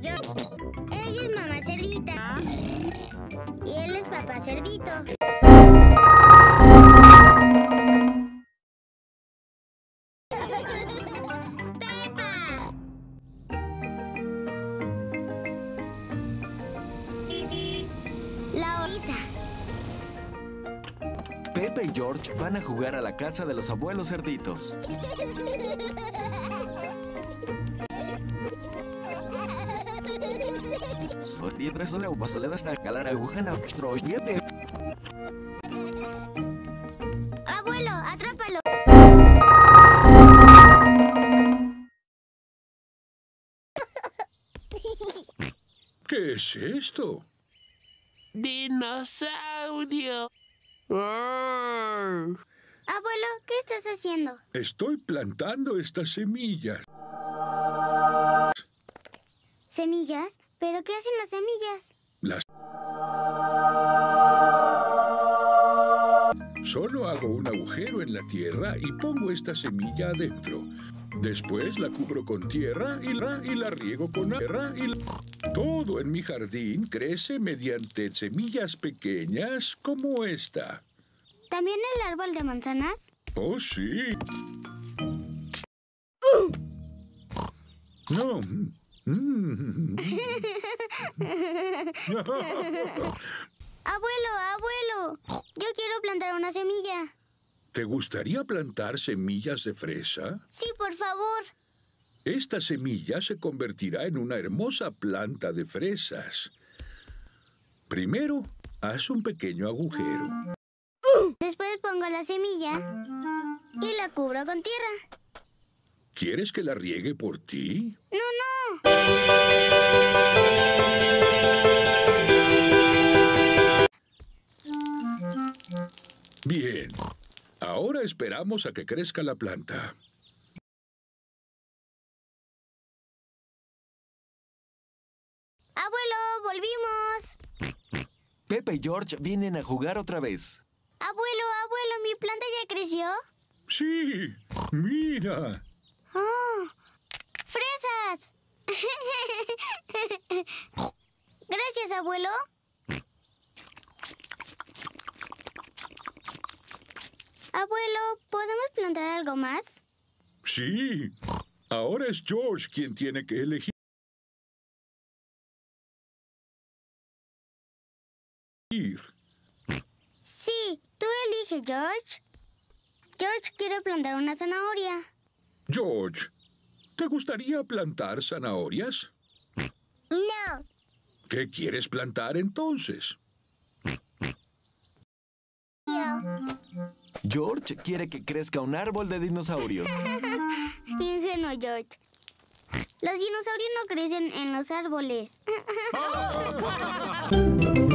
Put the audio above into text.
George. Ella es mamá cerdita. Y él es papá cerdito. Pepe y George van a jugar a la casa de los abuelos cerditos. Solidresole ubasole hasta calar agujana stroyete. Abuelo, atrápalo. ¿Qué es esto? Dinosaurio. Arr. Abuelo, ¿qué estás haciendo? Estoy plantando estas semillas. ¿Semillas? ¿Pero qué hacen las semillas? Las... Solo hago un agujero en la tierra y pongo esta semilla adentro. Después la cubro con tierra y la, y la riego con tierra y la- Todo en mi jardín crece mediante semillas pequeñas como esta. ¿También el árbol de manzanas? Oh, sí. No. Mm. Abuelo, abuelo. Yo quiero plantar una semilla. ¿Te gustaría plantar semillas de fresa? Sí, por favor. Esta semilla se convertirá en una hermosa planta de fresas. Primero, haz un pequeño agujero. Después pongo la semilla y la cubro con tierra. ¿Quieres que la riegue por ti? No, no. Bien. Ahora esperamos a que crezca la planta. Abuelo, volvimos. Pepe y George vienen a jugar otra vez. Abuelo, abuelo, ¿mi planta ya creció? Sí, mira. ¡Oh! ¡Fresas! Gracias, abuelo. Abuelo, ¿podemos plantar algo más? Sí. Ahora es George quien tiene que elegir. Sí, tú elige, George. George quiere plantar una zanahoria. George, ¿te gustaría plantar zanahorias? No. ¿Qué quieres plantar entonces? George quiere que crezca un árbol de dinosaurios. Ingenuo, George. Los dinosaurios no crecen en los árboles.